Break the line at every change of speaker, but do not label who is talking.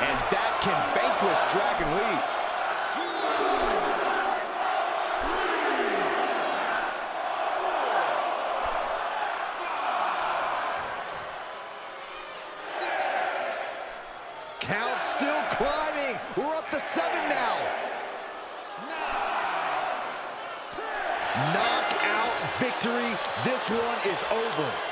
And that can vanquish Dragon Lee.
Count still climbing. We're up to seven now. Knockout victory. This one is over.